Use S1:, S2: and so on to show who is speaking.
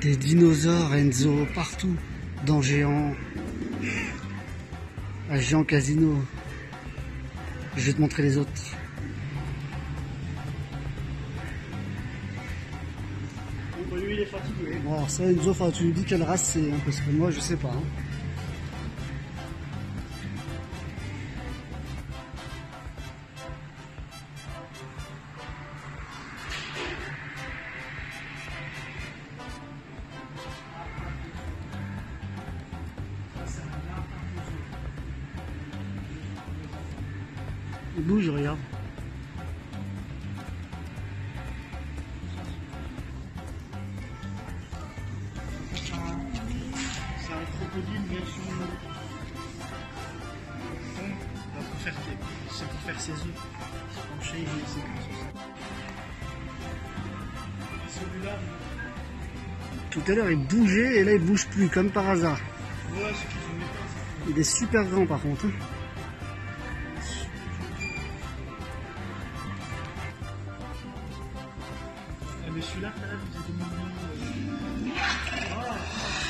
S1: Des dinosaures, Enzo, partout. Dans Géant. À Géant Casino. Je vais te montrer les autres.
S2: Bon, lui, il est fatigué.
S1: Bon, alors ça, Enzo, tu nous dis quelle race c'est, hein, parce que moi, je sais pas. hein. Il bouge, regarde.
S2: C'est un crocodile version. Bah, pour faire c'est pour faire ses œufs. Se pencher, il est c'est comme ça. Celui-là,
S1: Tout à l'heure, il bougeait et là, il bouge plus, comme par hasard.
S2: ce
S1: Il est super grand, par contre. hein.
S2: mais celui-là, quand même, il est.